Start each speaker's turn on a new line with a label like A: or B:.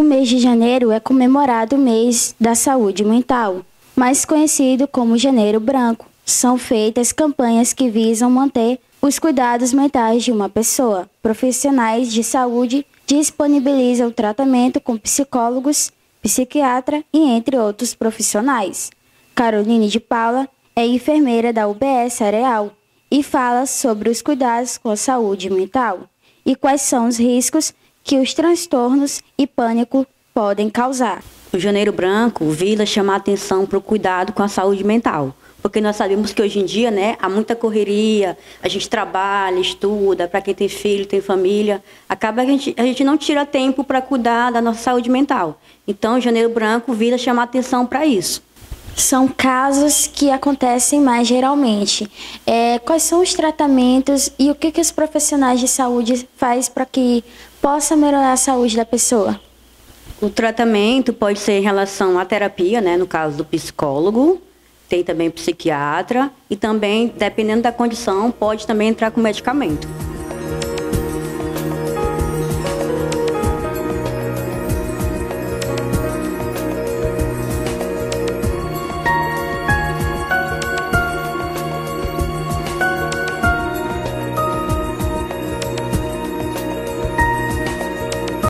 A: O mês de janeiro é comemorado o mês da saúde mental, mais conhecido como Janeiro Branco. São feitas campanhas que visam manter os cuidados mentais de uma pessoa. Profissionais de saúde disponibilizam tratamento com psicólogos, psiquiatra e entre outros profissionais. Caroline de Paula é enfermeira da UBS Areal e fala sobre os cuidados com a saúde mental e quais são os riscos que os transtornos e pânico podem causar.
B: O Janeiro Branco visa chamar atenção para o cuidado com a saúde mental. Porque nós sabemos que hoje em dia, né, há muita correria, a gente trabalha, estuda, para quem tem filho, tem família, acaba que a gente, a gente não tira tempo para cuidar da nossa saúde mental. Então, o Janeiro Branco visa chamar atenção para isso.
A: São casos que acontecem mais geralmente. É, quais são os tratamentos e o que, que os profissionais de saúde fazem para que possa melhorar a saúde da pessoa?
B: O tratamento pode ser em relação à terapia, né, no caso do psicólogo, tem também psiquiatra e também, dependendo da condição, pode também entrar com medicamento.